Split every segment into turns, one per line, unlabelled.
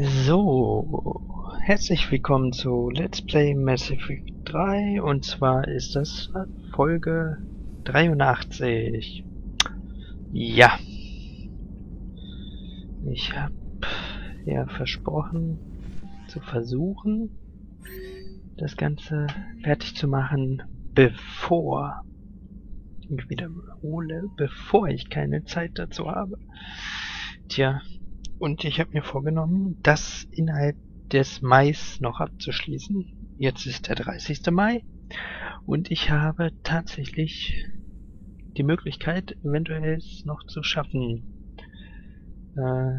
So, herzlich willkommen zu Let's Play Mass Effect 3 und zwar ist das Folge 83. Ja. Ich habe ja versprochen zu versuchen, das Ganze fertig zu machen, bevor ich wiederhole, bevor ich keine Zeit dazu habe. Tja, und ich habe mir vorgenommen, das innerhalb des Mais noch abzuschließen. Jetzt ist der 30. Mai und ich habe tatsächlich die Möglichkeit, eventuell es noch zu schaffen. Äh,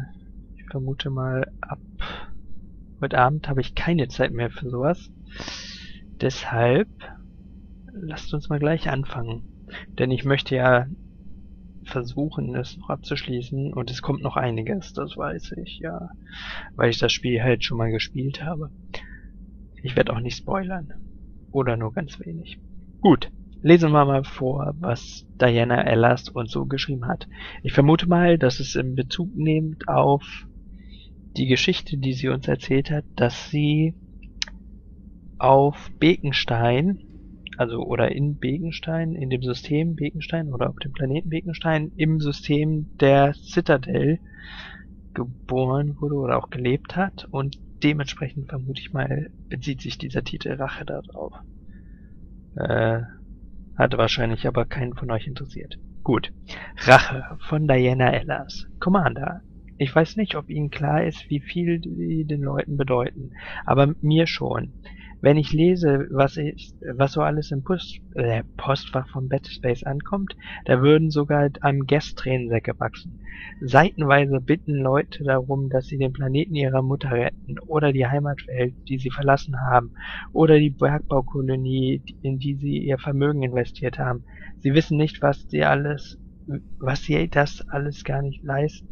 ich vermute mal, ab heute Abend habe ich keine Zeit mehr für sowas. Deshalb lasst uns mal gleich anfangen. Denn ich möchte ja versuchen, es noch abzuschließen. Und es kommt noch einiges, das weiß ich, ja. Weil ich das Spiel halt schon mal gespielt habe. Ich werde auch nicht spoilern. Oder nur ganz wenig. Gut, lesen wir mal vor, was Diana Ellas und so geschrieben hat. Ich vermute mal, dass es in Bezug nimmt auf die Geschichte, die sie uns erzählt hat, dass sie auf Bekenstein also oder in Bekenstein, in dem System Bekenstein oder auf dem Planeten Bekenstein im System der Citadel geboren wurde oder auch gelebt hat und dementsprechend vermute ich mal bezieht sich dieser Titel Rache darauf. Äh, hat wahrscheinlich aber keinen von euch interessiert. Gut. Rache von Diana Ellas. Commander. Ich weiß nicht, ob Ihnen klar ist, wie viel die den Leuten bedeuten, aber mir schon. Wenn ich lese, was ich, was so alles im Post, äh, Postfach von Battlespace ankommt, da würden sogar einem Guest Tränensäcke wachsen. Seitenweise bitten Leute darum, dass sie den Planeten ihrer Mutter retten oder die Heimatwelt, die sie verlassen haben oder die Bergbaukolonie, in die sie ihr Vermögen investiert haben. Sie wissen nicht, was sie alles, was sie das alles gar nicht leisten.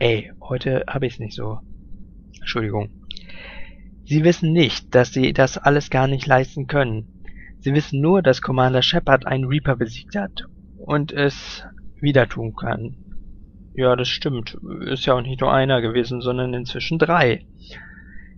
Ey, heute habe ich es nicht so. Entschuldigung. Sie wissen nicht, dass sie das alles gar nicht leisten können. Sie wissen nur, dass Commander Shepard einen Reaper besiegt hat und es wieder tun kann. Ja, das stimmt. Ist ja auch nicht nur einer gewesen, sondern inzwischen drei.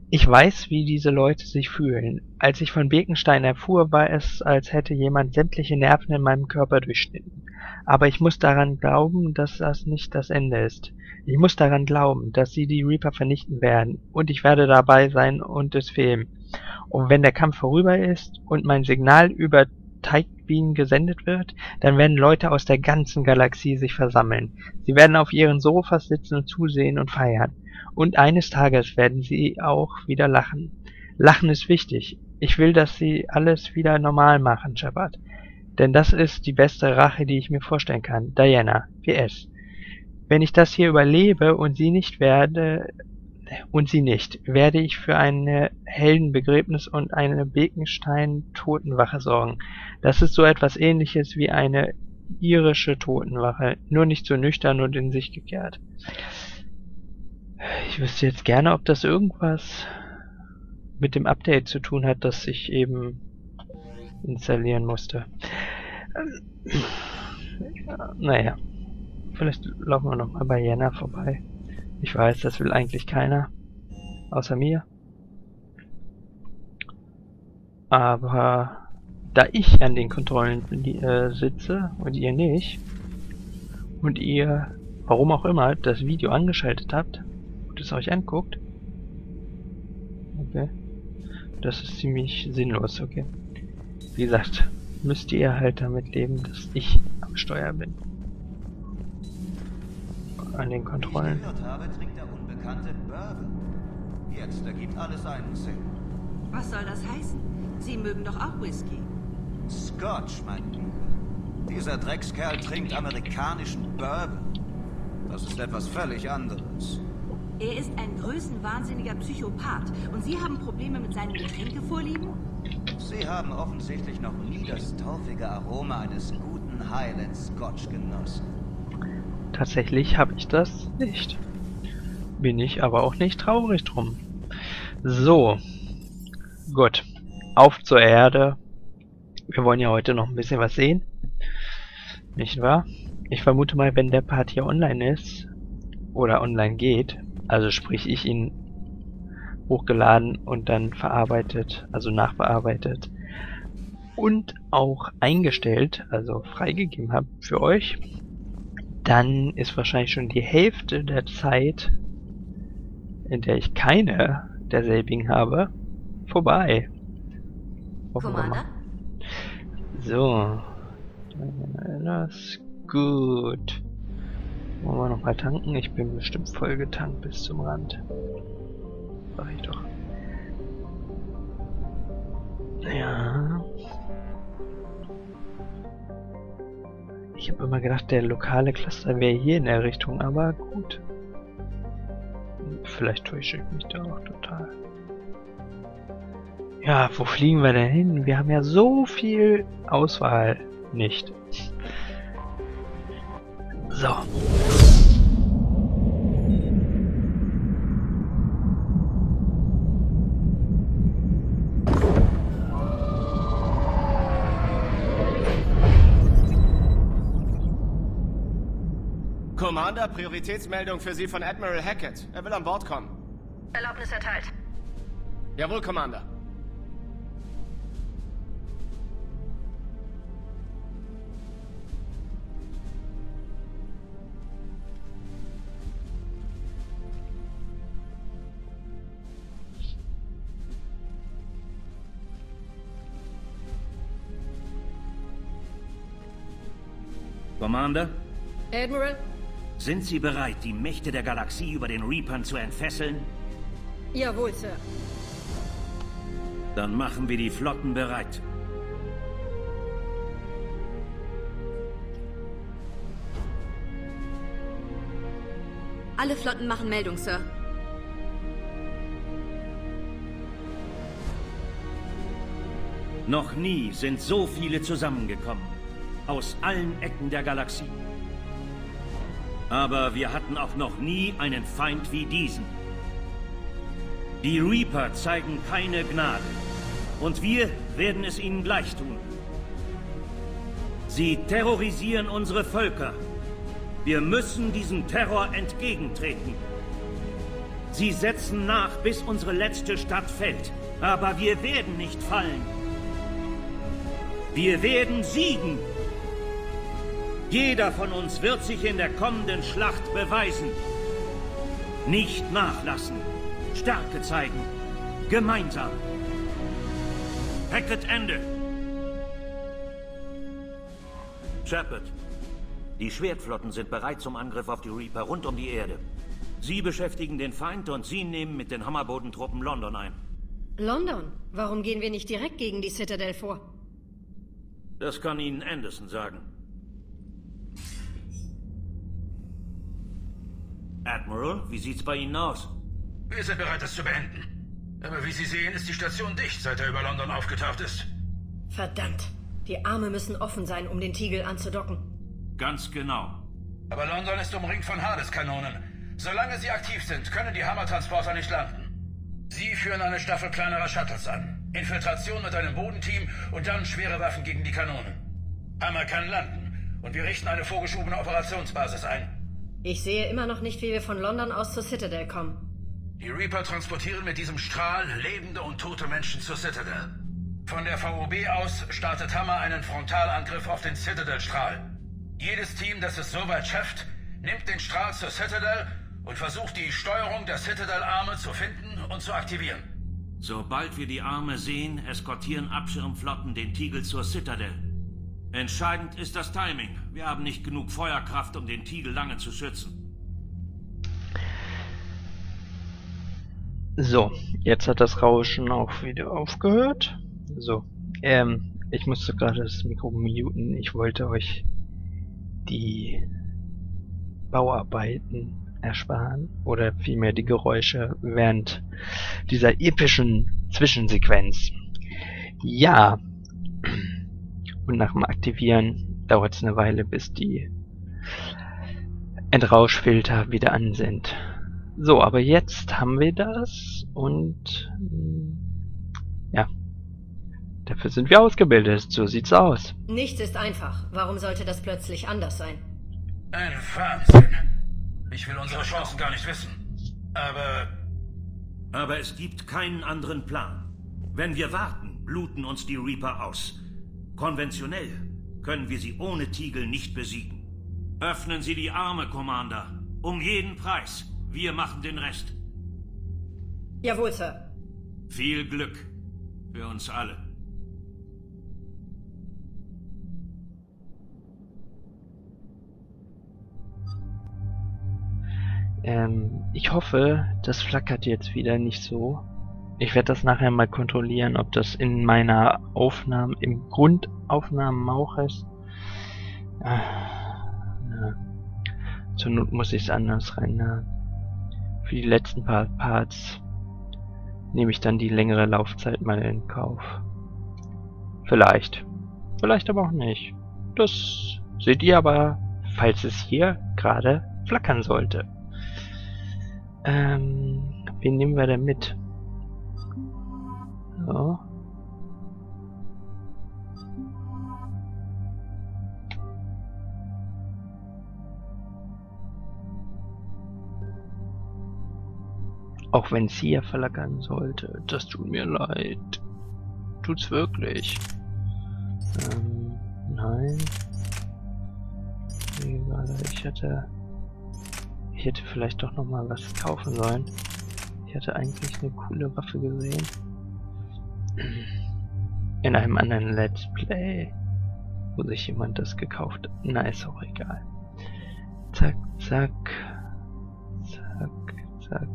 Ich weiß, wie diese Leute sich fühlen. Als ich von Bekenstein erfuhr, war es, als hätte jemand sämtliche Nerven in meinem Körper durchschnitten. Aber ich muss daran glauben, dass das nicht das Ende ist. Ich muss daran glauben, dass sie die Reaper vernichten werden, und ich werde dabei sein und es filmen. Und wenn der Kampf vorüber ist und mein Signal über Typebeam gesendet wird, dann werden Leute aus der ganzen Galaxie sich versammeln. Sie werden auf ihren Sofas sitzen und zusehen und feiern. Und eines Tages werden sie auch wieder lachen. Lachen ist wichtig. Ich will, dass sie alles wieder normal machen, Shepard. Denn das ist die beste Rache, die ich mir vorstellen kann. Diana, PS. Wenn ich das hier überlebe und sie nicht werde, und sie nicht, werde ich für eine Heldenbegräbnis und eine Bekenstein-Totenwache sorgen. Das ist so etwas ähnliches wie eine irische Totenwache, nur nicht so nüchtern und in sich gekehrt. Ich wüsste jetzt gerne, ob das irgendwas mit dem Update zu tun hat, das ich eben installieren musste. Ja, naja. Vielleicht laufen wir nochmal bei Jena vorbei. Ich weiß, das will eigentlich keiner. Außer mir. Aber da ich an den Kontrollen äh, sitze und ihr nicht, und ihr, warum auch immer, das Video angeschaltet habt und es euch anguckt, okay, das ist ziemlich sinnlos, okay. Wie gesagt, müsst ihr halt damit leben, dass ich am Steuer bin an den Kontrollen.
Habe, trinkt der unbekannte Bourbon. Jetzt ergibt alles einen Sinn.
Was soll das heißen? Sie mögen doch auch Whisky.
Scotch, mein Lieber. Dieser Dreckskerl trinkt amerikanischen Bourbon. Das ist etwas völlig anderes.
Er ist ein größenwahnsinniger Psychopath. Und Sie haben Probleme mit seinen Getränkevorlieben?
Sie haben offensichtlich noch nie das torfige Aroma eines guten Highland Scotch genossen.
Tatsächlich habe ich das nicht. Bin ich aber auch nicht traurig drum. So. Gut. Auf zur Erde. Wir wollen ja heute noch ein bisschen was sehen. Nicht wahr? Ich vermute mal, wenn der Part hier online ist, oder online geht, Also sprich ich ihn hochgeladen und dann verarbeitet, also nachbearbeitet und auch eingestellt, also freigegeben habe für euch, dann ist wahrscheinlich schon die Hälfte der Zeit, in der ich keine derselbigen habe, vorbei.
Commander?
So. Das ist gut. Wollen wir nochmal tanken? Ich bin bestimmt voll getankt bis zum Rand. Sag ich doch. Ja. Ich habe immer gedacht, der lokale Cluster wäre hier in der Richtung, aber gut. Vielleicht täusche ich mich da auch total. Ja, wo fliegen wir denn hin? Wir haben ja so viel Auswahl nicht. So.
Commander, Prioritätsmeldung für Sie von Admiral Hackett. Er will an Bord kommen.
Erlaubnis erteilt.
Jawohl, Commander.
Commander,
Admiral?
Sind Sie bereit, die Mächte der Galaxie über den Reapern zu entfesseln?
Jawohl, Sir.
Dann machen wir die Flotten bereit.
Alle Flotten machen Meldung, Sir.
Noch nie sind so viele zusammengekommen. Aus allen Ecken der Galaxie. Aber wir hatten auch noch nie einen Feind wie diesen. Die Reaper zeigen keine Gnade. Und wir werden es ihnen gleich tun. Sie terrorisieren unsere Völker. Wir müssen diesem Terror entgegentreten. Sie setzen nach, bis unsere letzte Stadt fällt. Aber wir werden nicht fallen. Wir werden siegen. Jeder von uns wird sich in der kommenden Schlacht beweisen. Nicht nachlassen. Stärke zeigen. Gemeinsam. Hackett Ende. Shepard, die Schwertflotten sind bereit zum Angriff auf die Reaper rund um die Erde. Sie beschäftigen den Feind und Sie nehmen mit den Hammerbodentruppen London ein.
London? Warum gehen wir nicht direkt gegen die Citadel vor?
Das kann Ihnen Anderson sagen. Admiral, wie sieht's bei Ihnen aus?
Wir sind bereit, es zu beenden. Aber wie Sie sehen, ist die Station dicht, seit er über London aufgetaucht ist.
Verdammt. Die Arme müssen offen sein, um den Tiegel anzudocken.
Ganz genau.
Aber London ist umringt von Hades-Kanonen. Solange sie aktiv sind, können die Hammertransporter nicht landen. Sie führen eine Staffel kleinerer Shuttles an. Infiltration mit einem Bodenteam und dann schwere Waffen gegen die Kanonen. Hammer kann landen und wir richten eine vorgeschobene Operationsbasis ein.
Ich sehe immer noch nicht, wie wir von London aus zur Citadel kommen.
Die Reaper transportieren mit diesem Strahl lebende und tote Menschen zur Citadel. Von der VOB aus startet Hammer einen Frontalangriff auf den Citadel-Strahl. Jedes Team, das es soweit schafft, nimmt den Strahl zur Citadel und versucht die Steuerung der Citadel-Arme zu finden und zu aktivieren.
Sobald wir die Arme sehen, eskortieren Abschirmflotten den Tiegel zur Citadel. Entscheidend ist das Timing. Wir haben nicht genug Feuerkraft, um den Tiegel lange zu schützen.
So, jetzt hat das Rauschen auch wieder aufgehört. So, ähm, ich musste gerade das Mikro muten. Ich wollte euch die Bauarbeiten ersparen oder vielmehr die Geräusche während dieser epischen Zwischensequenz. Ja, und nach dem Aktivieren dauert es eine Weile, bis die Entrauschfilter wieder an sind. So, aber jetzt haben wir das und ja, dafür sind wir ausgebildet. So sieht's aus.
Nichts ist einfach. Warum sollte das plötzlich anders sein?
Ein Wahnsinn. Ich will unsere Chancen gar nicht wissen. Aber
Aber es gibt keinen anderen Plan. Wenn wir warten, bluten uns die Reaper aus. Konventionell können wir sie ohne Tiegel nicht besiegen. Öffnen Sie die Arme, Commander. Um jeden Preis. Wir machen den Rest.
Jawohl, Sir.
Viel Glück. Für uns alle.
Ähm, ich hoffe, das flackert jetzt wieder nicht so. Ich werde das nachher mal kontrollieren, ob das in meiner Aufnahme, im Grundaufnahmen ist. Ah, ja. Zur Not muss ich es anders rein. Für die letzten paar Parts nehme ich dann die längere Laufzeit mal in Kauf. Vielleicht. Vielleicht aber auch nicht. Das seht ihr aber, falls es hier gerade flackern sollte. Ähm, wen nehmen wir denn mit? So. Auch wenn es hier verlagern sollte. Das tut mir leid. Tut's wirklich. Ähm, nein. Ich hatte... Ich hätte vielleicht doch noch mal was kaufen sollen. Ich hatte eigentlich eine coole Waffe gesehen. In einem anderen Let's Play. Wo sich jemand das gekauft hat. Na, ist auch egal. Zack, zack. Zack, zack.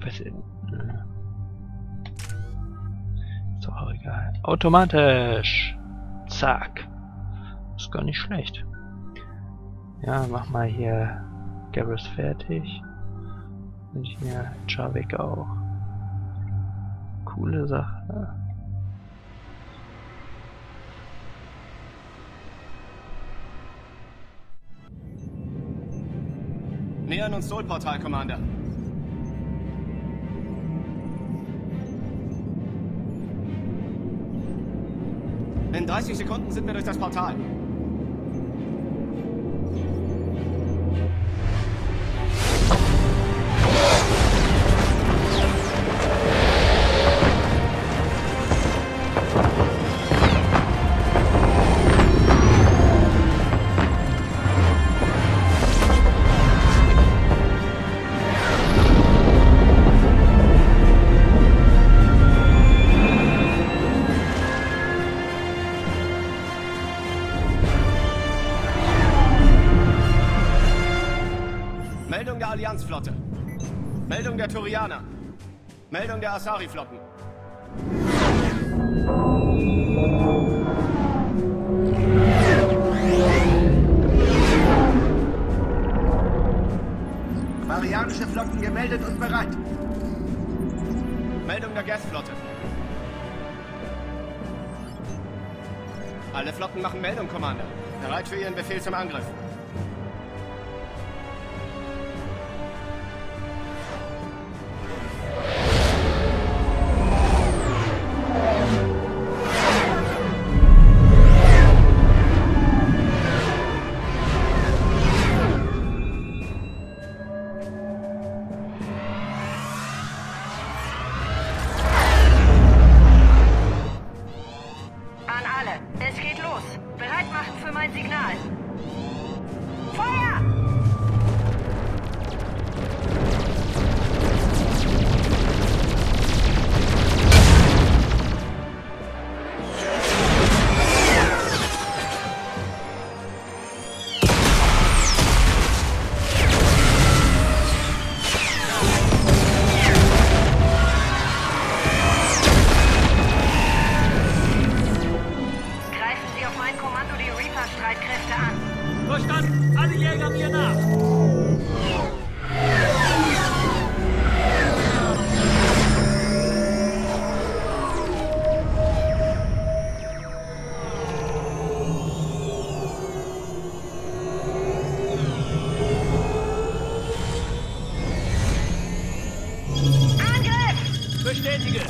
Was. Ist doch auch egal. Automatisch. Zack. Ist gar nicht schlecht. Ja, mach mal hier Garrus fertig. Und hier Javik auch. Coole Sache.
Nähern uns Sol-Portal, Commander. In 30 Sekunden sind wir durch das Portal. Turianer. Meldung der Asari-Flotten.
Marianische Flotten gemeldet und bereit.
Meldung der Geth-Flotte. Alle Flotten machen Meldung, Commander. Bereit für Ihren Befehl zum Angriff.
Bestätige!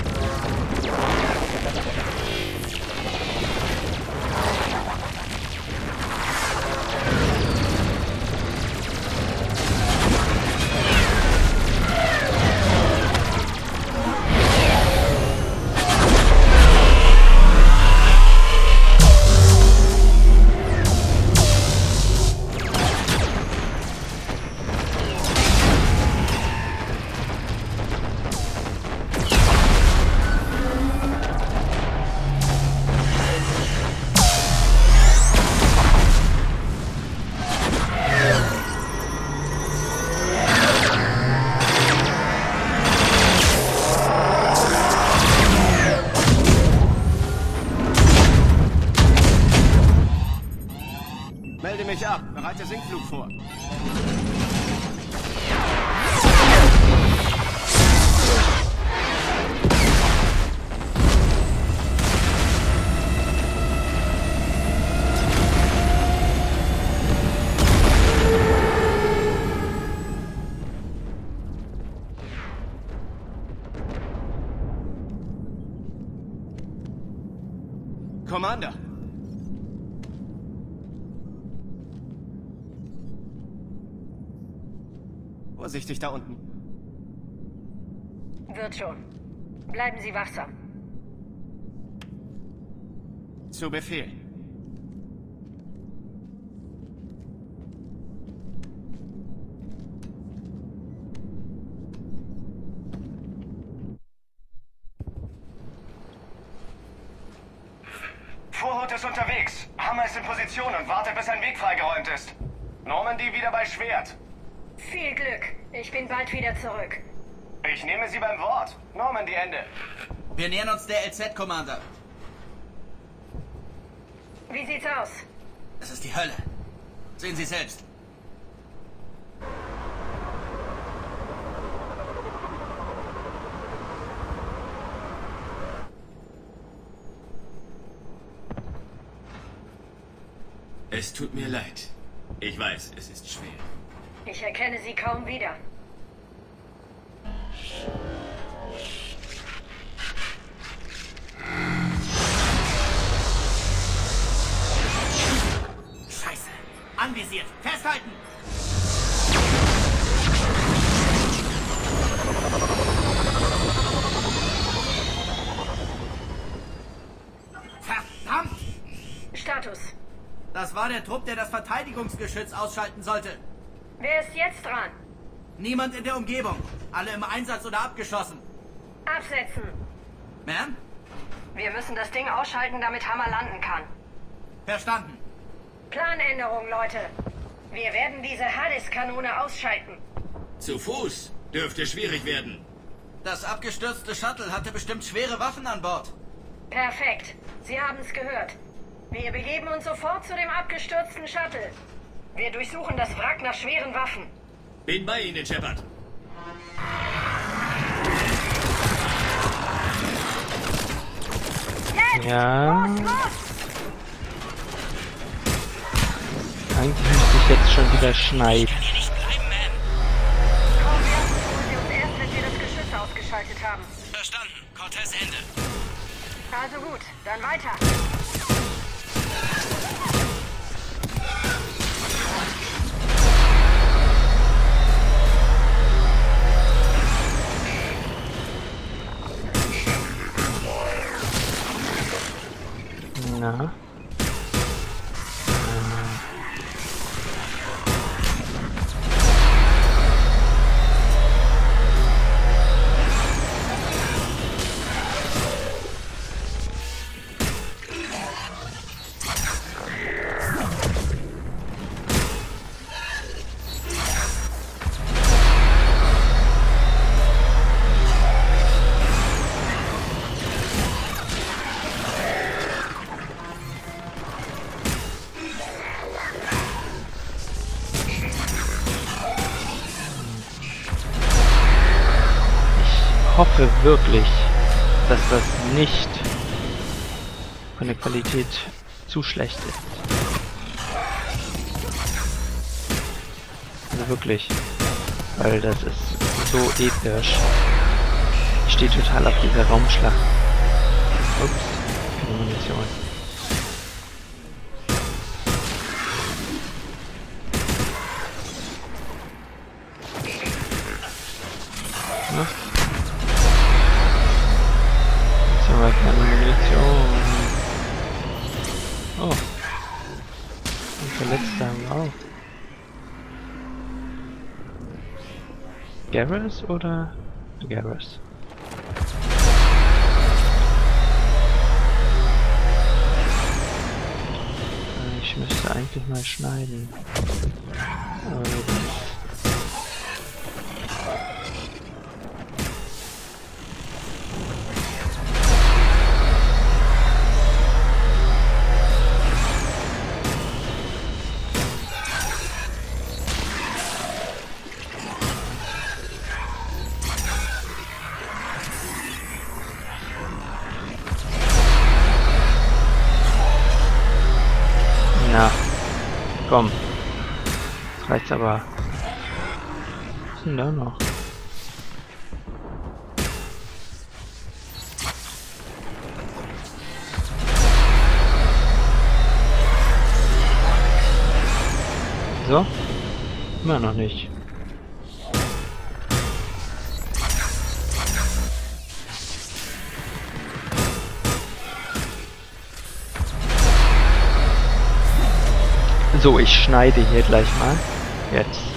Commander! Vorsichtig da unten.
Wird schon. Bleiben Sie wachsam.
Zu Befehl.
Vorhut ist unterwegs. Hammer ist in Position und wartet, bis ein Weg freigeräumt ist. Normandy wieder bei Schwert.
Viel Glück. Ich bin bald wieder zurück.
Ich nehme Sie beim Wort. Normandy Ende.
Wir nähern uns der LZ, Commander.
Wie sieht's aus?
Das ist die Hölle. Sehen Sie selbst.
Es tut mir leid. Ich weiß, es ist schwer.
Ich erkenne Sie kaum wieder.
War der Trupp, der das Verteidigungsgeschütz ausschalten sollte.
Wer ist jetzt dran?
Niemand in der Umgebung. Alle im Einsatz oder abgeschossen.
Absetzen.
Ma'am?
Wir müssen das Ding ausschalten, damit Hammer landen kann.
Verstanden.
Planänderung, Leute. Wir werden diese Hades-Kanone ausschalten.
Zu Fuß. Dürfte schwierig werden.
Das abgestürzte Shuttle hatte bestimmt schwere Waffen an Bord.
Perfekt. Sie haben es gehört. Wir begeben uns sofort zu dem abgestürzten Shuttle. Wir durchsuchen das Wrack nach schweren Waffen.
Bin bei Ihnen, Shepard.
Ja. Eigentlich müsste ich jetzt schon wieder schneiden.
Kaum erst, holen Sie uns erst, wenn wir das Geschütz ausgeschaltet haben.
Verstanden. Cortez Ende.
Also gut, dann weiter.
Na. Hoffe wirklich, dass das nicht von der Qualität zu schlecht ist. Also wirklich, weil das ist so episch. Ich stehe total auf dieser Raumschlacht. Ups, keine Munition. Verletzt haben auch. Garrus oder Garrus? Ich müsste eigentlich mal schneiden. Aber Komm. Das reicht's aber. Was ist da noch? So? Immer noch nicht. So, ich schneide hier gleich mal. Jetzt.